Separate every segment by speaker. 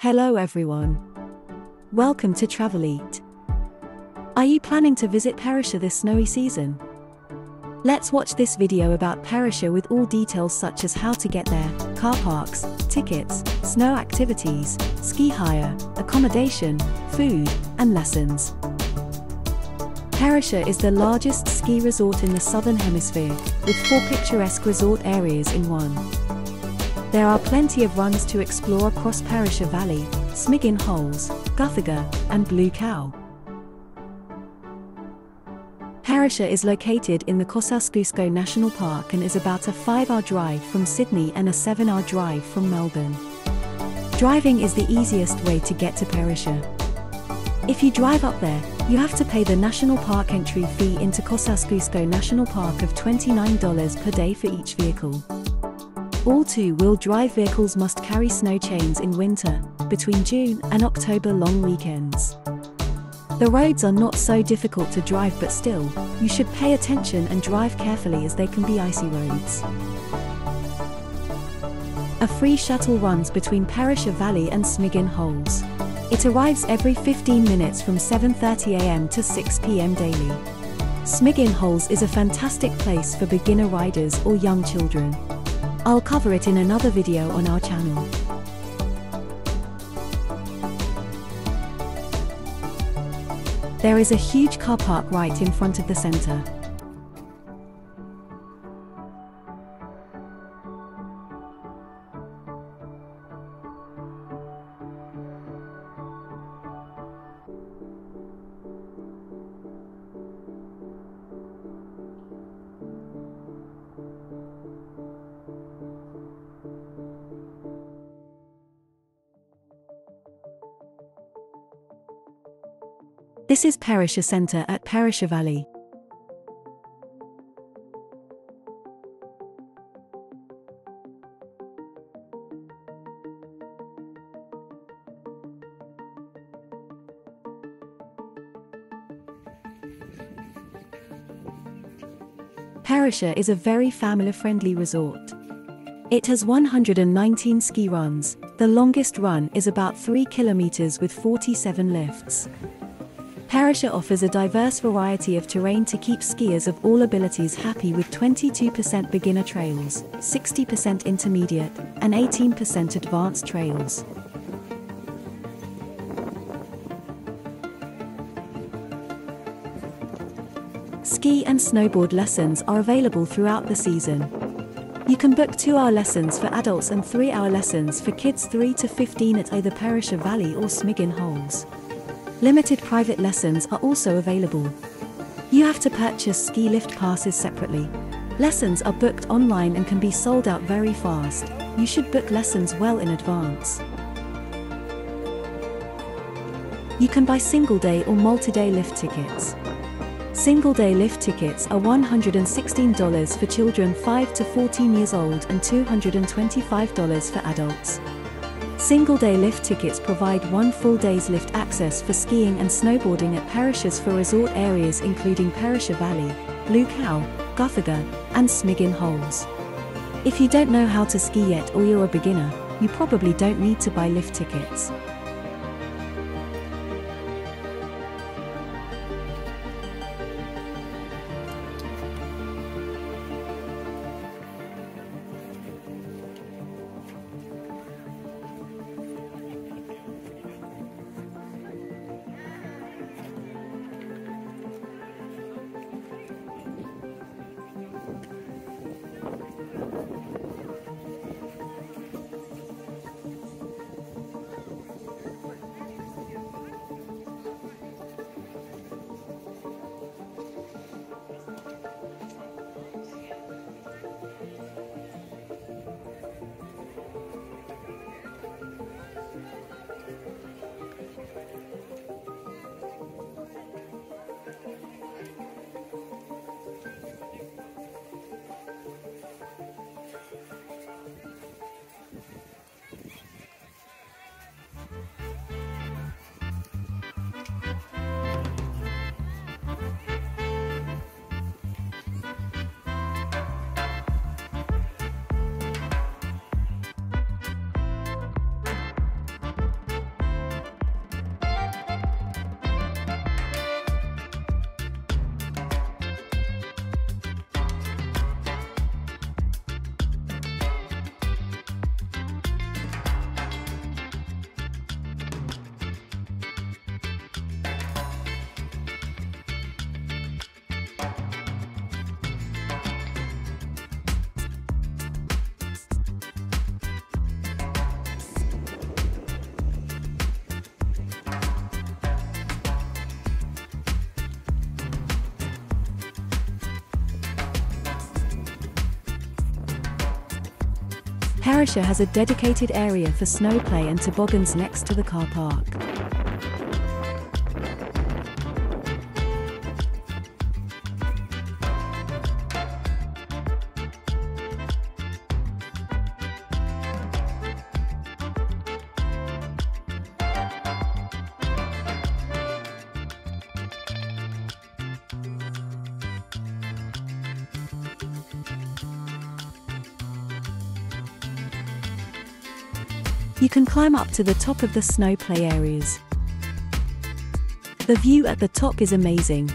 Speaker 1: Hello everyone. Welcome to Travel Eat. Are you planning to visit Perisher this snowy season? Let's watch this video about Perisher with all details such as how to get there, car parks, tickets, snow activities, ski hire, accommodation, food, and lessons. Perisher is the largest ski resort in the southern hemisphere, with four picturesque resort areas in one. There are plenty of runs to explore across Perisher Valley, Smiggin Holes, Guthega, and Blue Cow. Perisher is located in the Kosciuszko National Park and is about a 5-hour drive from Sydney and a 7-hour drive from Melbourne. Driving is the easiest way to get to Perisher. If you drive up there, you have to pay the National Park entry fee into Kosciuszko National Park of $29 per day for each vehicle. All two-wheel drive vehicles must carry snow chains in winter, between June and October long weekends. The roads are not so difficult to drive but still, you should pay attention and drive carefully as they can be icy roads. A free shuttle runs between Perisher Valley and Smiggin Holes. It arrives every 15 minutes from 7.30am to 6pm daily. Smiggin Holes is a fantastic place for beginner riders or young children. I'll cover it in another video on our channel. There is a huge car park right in front of the center. This is Perisher Center at Perisher Valley. Perisher is a very family-friendly resort. It has 119 ski runs, the longest run is about 3 kilometers with 47 lifts. Perisher offers a diverse variety of terrain to keep skiers of all abilities happy with 22% beginner trails, 60% intermediate, and 18% advanced trails. Ski and snowboard lessons are available throughout the season. You can book 2-hour lessons for adults and 3-hour lessons for kids 3 to 15 at either Perisher Valley or Smiggin Holes. Limited private lessons are also available. You have to purchase ski lift passes separately. Lessons are booked online and can be sold out very fast. You should book lessons well in advance. You can buy single day or multi day lift tickets. Single day lift tickets are $116 for children 5 to 14 years old and $225 for adults. Single day lift tickets provide one full day's lift access for skiing and snowboarding at Perisher's four resort areas including Perisher Valley, Blue Cow, Guthega, and Smiggin Holes. If you don't know how to ski yet or you're a beginner, you probably don't need to buy lift tickets. Perisher has a dedicated area for snow play and toboggans next to the car park. You can climb up to the top of the snow play areas. The view at the top is amazing.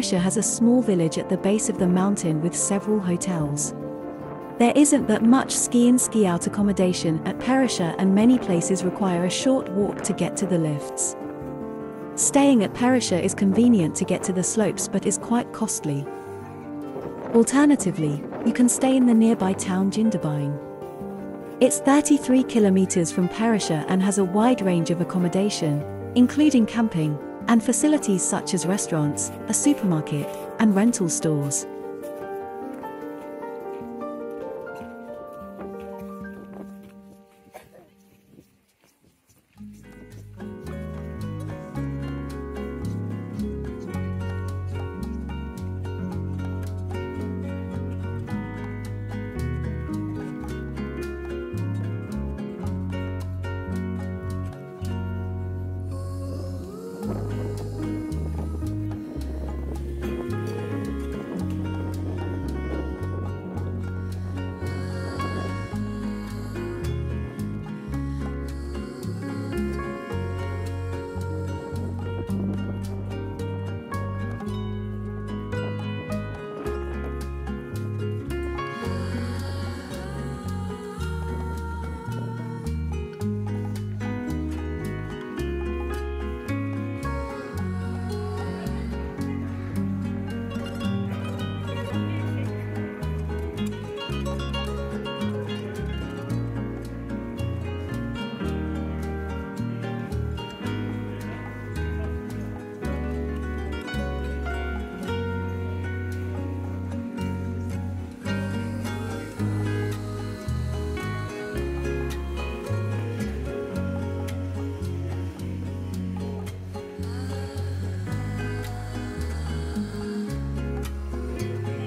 Speaker 1: Perisher has a small village at the base of the mountain with several hotels. There isn't that much ski in ski out accommodation at Perisher and many places require a short walk to get to the lifts. Staying at Perisher is convenient to get to the slopes but is quite costly. Alternatively, you can stay in the nearby town Jindabyne. It's 33 kilometers from Perisher and has a wide range of accommodation, including camping, and facilities such as restaurants, a supermarket, and rental stores.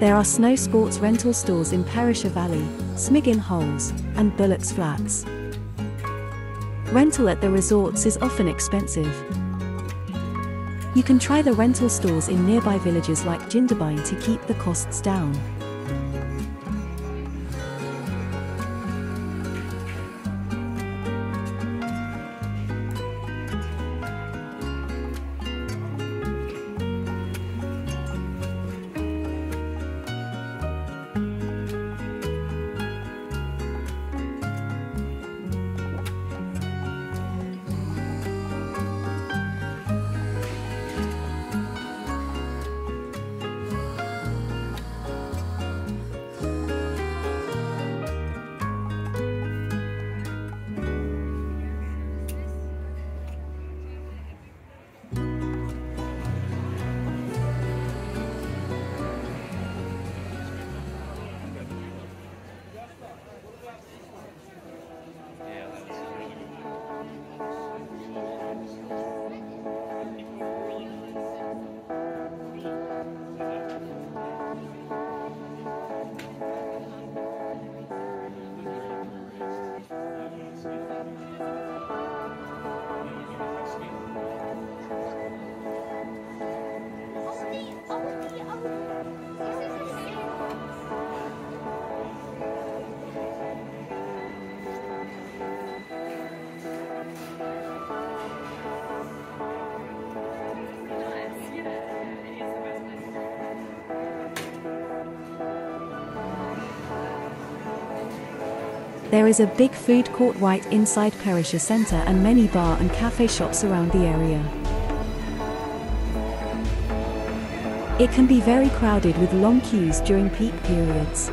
Speaker 1: There are snow sports rental stores in Perisher Valley, Smiggin Holes, and Bullocks Flats. Rental at the resorts is often expensive. You can try the rental stores in nearby villages like Jindabyne to keep the costs down. There is a big food court right inside Perisher Centre and many bar and cafe shops around the area. It can be very crowded with long queues during peak periods.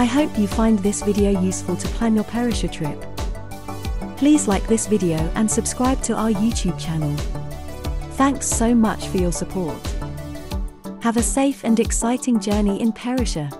Speaker 1: I hope you find this video useful to plan your Perisher trip. Please like this video and subscribe to our YouTube channel. Thanks so much for your support. Have a safe and exciting journey in Perisher.